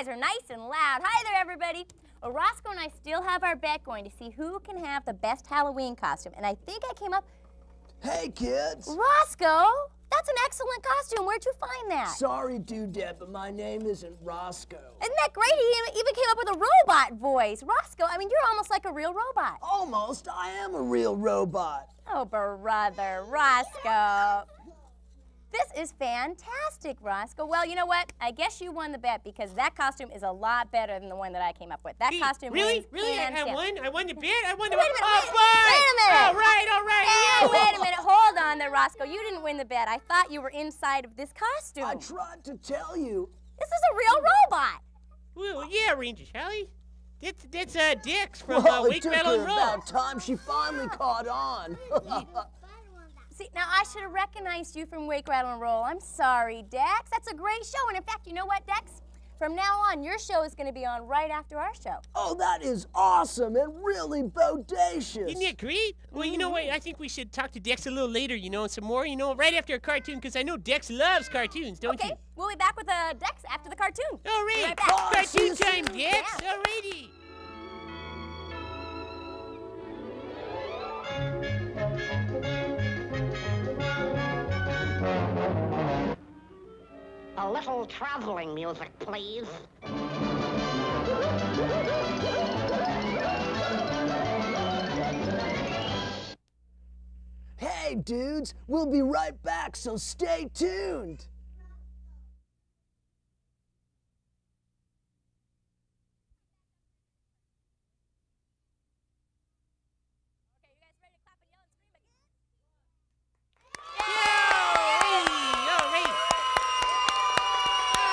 guys are nice and loud. Hi there, everybody. Well, Roscoe and I still have our bet going to see who can have the best Halloween costume. And I think I came up. Hey, kids. Roscoe, that's an excellent costume. Where'd you find that? Sorry, Dudette, but my name isn't Roscoe. Isn't that great? He even came up with a robot voice. Roscoe, I mean, you're almost like a real robot. Almost. I am a real robot. Oh, brother, Roscoe. This is fantastic, Roscoe. Well, you know what? I guess you won the bet because that costume is a lot better than the one that I came up with. That Hey, costume really? wins Really? I, I down. won? I won the bet? I won the Wait a minute, Oh, wait- fine. wait a minute. All right, all right. Hey, yeah. wait a minute. Hold on there, Roscoe. You didn't win the bet. I thought you were inside of this costume. I tried to tell you. this is a real robot. Well, yeah, Ranger Sally. That's, that's uh, Decks from well, uh, it Wake took Rattle her and Roll. about time she finally caught on. See, now I should have recognized you from Wake, Rattle, and Roll. I'm sorry, Decks. That's a great show. And in fact, you know what, Decks? From now on, your show is going to be on right after our show. oh, that is awesome and really bodacious. Isn't that great? Well, you know what? I think we should talk to Decks a little later, you know, and some more, you know, right after a cartoon, because I know Decks loves cartoons, don't Okay, you? Okay, we'll be back with uh, Decks after the cartoon. All Be right. right back. Bye, see Cartoon time. Decks. Yeah. Alrighty. Little traveling music, please. Hey, dudes, we'll be right back, so stay tuned. Hey, all right.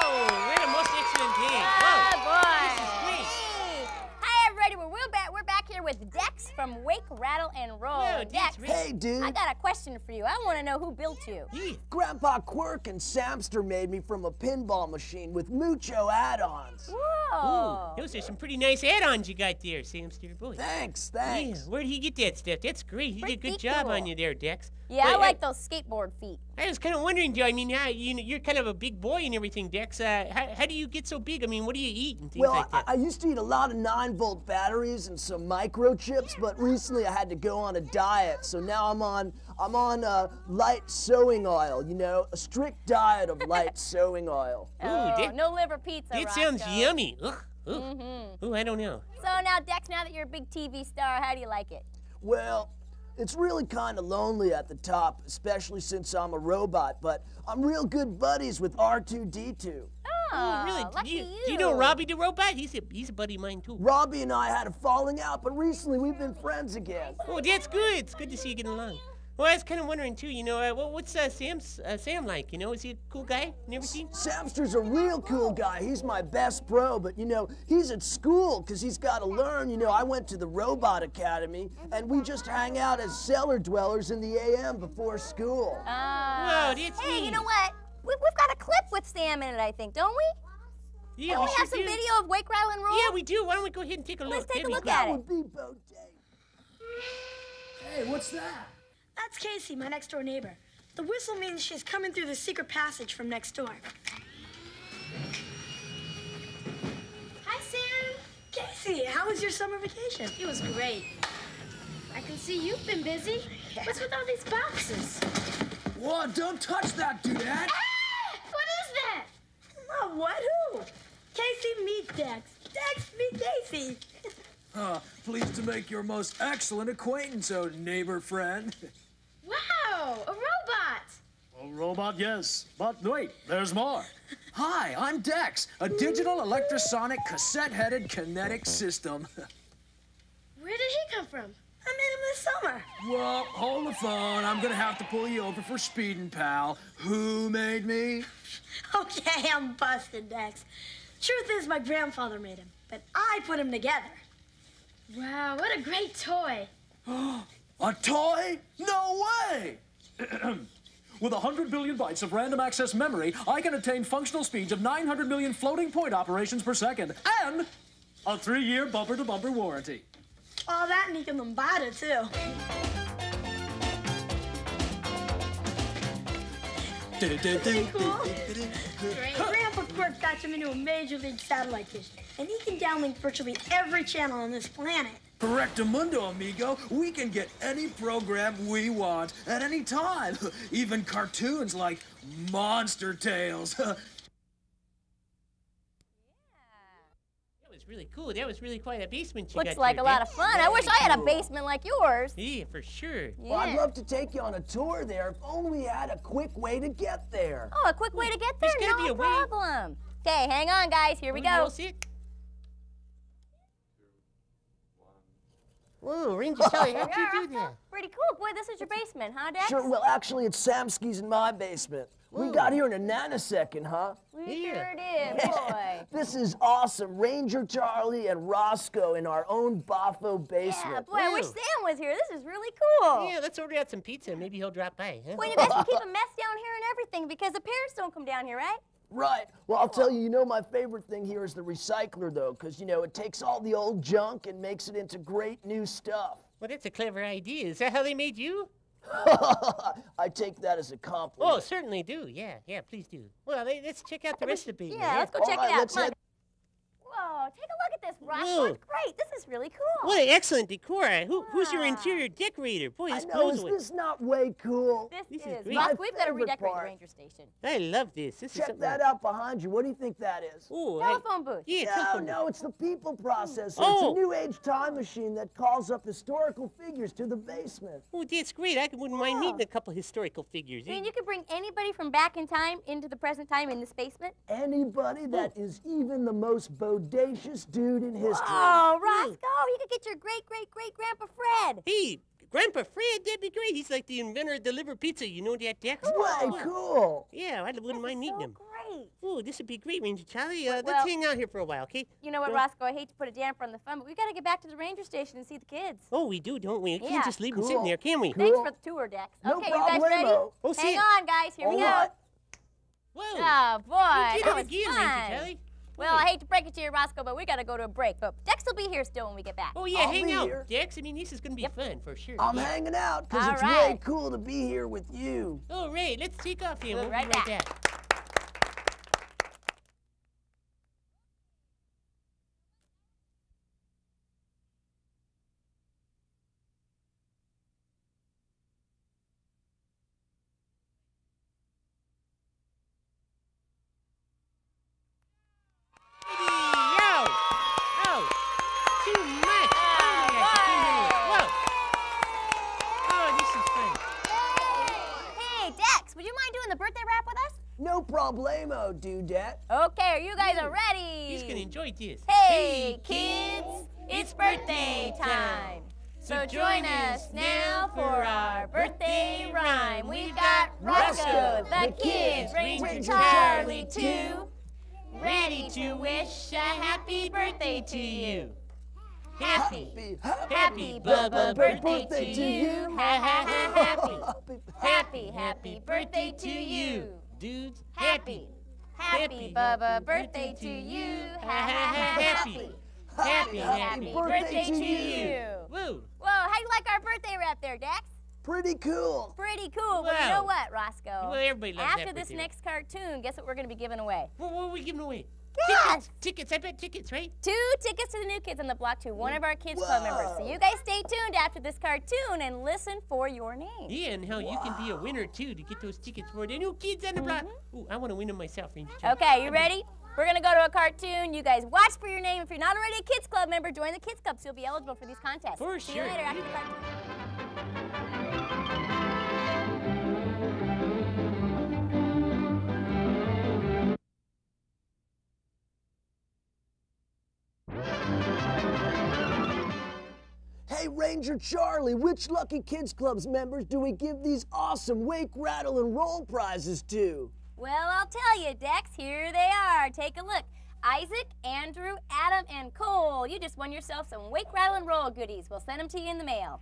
Oh, what a most excellent day. Ah, Wow. boy. This is great. Hey. Hi, everybody. We're, we're, back, we're back here with Decks from Wake, Rattle, and Roll. Whoa, Decks, Decks. Hey, dude. I got a question for you. I want to know who built you. Yeah. Grandpa Quirk and Samster made me from a pinball machine with mucho add-ons. Whoa. Those are some pretty nice add-ons you got there, Samster boy. Thanks, Yeah, thanks. where'd he get that stuff? That's great. He did a Pretty good job on you there, Decks. Yeah, I But, uh, like those skateboard feet. I was kind of wondering, Joe. I mean, how, you know, you're kind of a big boy and everything, Decks. Uh, how, how do you get so big? I mean, what do you eat and things Well, like I, that? I used to eat a lot of 9-volt batteries and some microchips, but recently I had to go on a diet, so now I'm on I'm on uh, light sewing oil. You know, a strict diet of light sewing oil. Ooh, oh, that- no liver pizza. It sounds yummy. Ugh, ugh. Mm-hmm. Ooh, I don't know. So now, Decks, now that you're a big TV star, how do you like it? Well, it's really kind of lonely at the top, especially since I'm a robot. But I'm real good buddies with R2D2. Oh, really? lucky do, you, you. do you know Robbie the robot? He's a he's a buddy of mine too. Robbie and I had a falling out, but recently we've been friends again. Oh, that's good. It's good to see you getting along. Well, I was kind of wondering too. You know, uh, what, what's uh, Sam's uh, Sam like? You know, is he a cool guy? Never seen? Samster's a real cool guy. He's my best bro, but you know, he's at school because he's got to learn. You know, I went to the Robot Academy and we just hang out as cellar dwellers in the AM before school. Uh, Whoa, that's hey, you know what? We, we've got a clip with Sam in it, I think, don't we? Yeah, Don't we, sure have some do. video of Wake, Rattle, and Roll? Yeah, we do. Why don't we go ahead and take a Let's look? Let's take a That'd be look great. at That it. would be bodega. Hey, what's that? That's Casey, my next door neighbor. The whistle means she's coming through the secret passage from next door. Hi, Sam. Casey, how was your summer vacation? It was great. I can see you've been busy. What's with all these boxes? Whoa, don't touch that, dude. Ah! What is that? Oh, what? Who? Casey, meet Decks. Decks, meet Casey. Uh, pleased to make your most excellent acquaintance, oh neighbor friend. Wow, a robot. A robot, yes. But wait, there's more. Hi, I'm Decks, a digital electrosonic cassette-headed kinetic system. Where did he come from? I met him this summer. well, hold the phone. I'm gonna have to pull you over for speeding, pal. Who made me? Okay, I'm busted, Decks. Truth is, my grandfather made him, but I put him together. Wow, what a great toy. A toy? No way! With 100 billion bytes of random access memory, I can attain functional speeds of 900 million floating point operations per second and a three-year bumper-to-bumper warranty. All that and he can lambada, too. Great. Grandpa Squirt patch him into a major league satellite dish, and he can downlink virtually every channel on this planet. Correctamundo, amigo. We can get any program we want at any time. Even cartoons like Monster Tails. That was really cool. That was really quite a basement you Looks got like there, a lot Decks. of fun. I wish I had a basement like yours. Yeah, for sure. Well, I'd love to take you on a tour there if only we had a quick way to get there. Oh, a quick way to get there? There's gotta No be a problem. Okay, hang on, guys. Here we You all go. Whoa, Ranger Charlie, how'd you do that? Pretty cool. Boy, this is your basement, huh, Decks? Sure, well, actually, it's Samsky's in my basement. We got here in a nanosecond, huh? We Yeah. sure did, boy. This is awesome. Ranger Charlie and Roscoe in our own Boffo Yeah, basement. boy, I wish Sam was here. This is really cool. Yeah, let's order out some pizza. Maybe he'll drop by, huh? Well, you guys can keep a mess down here and everything because the parents don't come down here, right? Right. Well, I'll tell you, you know, my favorite thing here is the recycler, though, because, you know, it takes all the old junk and makes it into great new stuff. Well, that's a clever idea. Is that how they made you? I take that as a compliment. Oh, certainly do. Yeah, yeah, please do. Well, they, let's check out the recipe. of. Yeah, let's go All check right, it out. let's Come head- Whoa, take a look at this, Ross. Whoa. It's great. This is really cool. What an excellent decor. Who, who's your interior decorator? Boy, I this know, clothes is this not way cool? This, This is is. great. Ross, we've got to favorite redecorate part. the ranger station. I love this. This is Check something that else. out behind you. What do you think that is? Ooh, I- Telephone booth. Yeah, No, telephone no, it's the people processor. Oh. It's a oh. new age time machine that calls up historical figures to the basement. Oh, that's great. I wouldn't mind meeting a couple historical figures. I mean, eh? you could bring anybody from back in time into the present time in this basement. Anybody that is even the most bodacious dude in history. Oh, Roscoe, you could get your great great great grandpa Fred. Hey, Grandpa Fred, that'd be great. He's like the inventor of deliver pizza. You know that, Decks? Way cool. Yeah, I wouldn't mind meeting so him. great. Oh, this would be great, Ranger Charlie. Uh, Well- let's hang out here for a while, okay? You know what, Yeah. Roscoe? I hate to put a damper on the fun, but we got to get back to the ranger station and see the kids. Oh, we do, don't we? We Yeah. can't just leave them sitting there, can we? Thanks for the tour, Decks. No okay, you guys ready? Oh, Hang on, guys. Here we go. right. Whoa. Oh boy, you did that it again, fun. Ranger Charlie. Well, I hate to break it to you, Roscoe, but we got to go to a break. But Decks will be here still when we get back. Oh, yeah, I'll hang out, here. Decks. I mean, this is going to be fun for sure. I'm yeah. hanging out because All it's way right. cool to be here with you. All right, let's take off here. We'll We'll be right be right back. back. Yo! Oh! Too much! Oh my gosh, I can't believe it. Whoa! Oh, this is fun. Hey, Decks, would you mind doing the birthday rap with us? No problemo, dudette. Okay, are you guys are ready? He's gonna enjoy this. Hey, kids, it's birthday time. So join us now for our birthday rhyme. We've got Roscoe, the kids, Ranger Charlie too, ready to wish a happy birthday to you. Happy, Happy, happy, happy Bubba birthday to you. Ha ha ha happy, happy, happy birthday to you. Dudes, Happy, happy Bubba birthday to you. Ha ha ha happy. Happy, happy birthday to you. Woo! Whoa, how you like our birthday wrap there, Decks? Pretty cool. Pretty cool. But you know what, Roscoe? Well, everybody loves After that this birthday rap. next cartoon, guess what we're going to be giving away? What, what are we giving away? Yes! Tickets, I bet tickets, right? Two tickets to the New Kids on the Block to one of our Kids Club members. So you guys stay tuned after this cartoon and listen for your name. Yeah, and how you can be a winner too to get those tickets for the new kids on the block. Mm-hmm. Ooh, I want to win them myself, Ranger Charlie. Okay, you ready? We're gonna go to a cartoon. You guys watch for your name. If you're not already a Kids Club member, join the Kids Club so you'll be eligible for these contests. For See sure. you later after the cartoon. Ranger Charlie, which Lucky Kids Club's members do we give these awesome Wake, Rattle, and Roll prizes to? Well, I'll tell you, Decks. Here they are. Take a look. Isaac, Andrew, Adam, and Cole. You just won yourself some Wake, Rattle, and Roll goodies. We'll send them to you in the mail.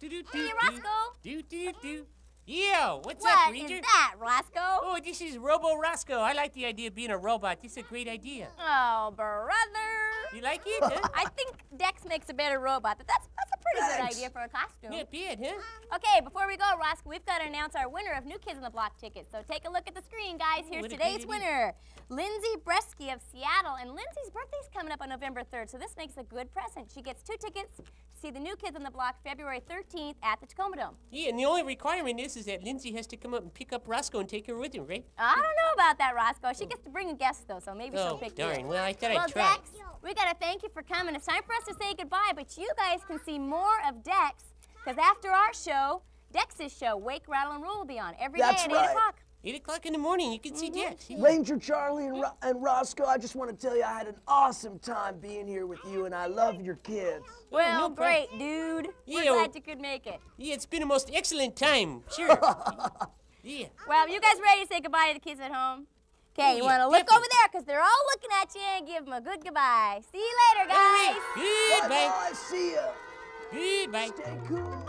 Go? do do Hey, do Roscoe. do do do. Yo, what's What up, is Ranger? that, Roscoe? Oh, this is Robo Roscoe. I like the idea of being a robot. This is a great idea. Oh, brother. You like it? Huh? I think Decks makes a better robot, but that's that's a pretty Thanks. good idea for a costume. Not bad, huh? Um, okay, before we go, Roscoe, we've got to announce our winner of New Kids on the Block tickets. So take a look at the screen, guys. Here's today's winner, Lindsay Bresky of Seattle. And Lindsay's birthday's coming up on November 3rd, so this makes a good present. She gets two tickets to see the New Kids on the Block February 13th at the Tacoma Dome. Yeah, and the only requirement is, is that Lindsay has to come up and pick up Roscoe and take her with him, right? I don't know about that, Roscoe. She gets to bring a guest, though, so maybe she'll Oh, pick you. darn. Well, I thought Well, I'd try. Decks, we got to thank you for coming. It's time for us to say goodbye, but you guys can see more of Decks because after our show, Decks's show, Wake, Rattle, and Roll, will be on every day That's at right. 8 o'clock. 8 o'clock in the morning, you can see Mm-hmm. Decks. Yeah. Ranger Charlie and, Ro- and Roscoe, I just want to tell you I had an awesome time being here with you, and I love your kids. Well, no great, dude. We're glad you could make it. Yeah, it's been a most excellent time. Sure. yeah. Well, you guys ready to say goodbye to the kids at home? Okay, you Oh, Yeah, want to look over there because they're all looking at you and give them a good goodbye. See you later, guys. Goodbye. Bye-bye. See ya. Goodbye. Stay cool.